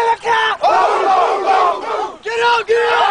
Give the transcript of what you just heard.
America! Boom, boom, boom, boom! Get out, get out!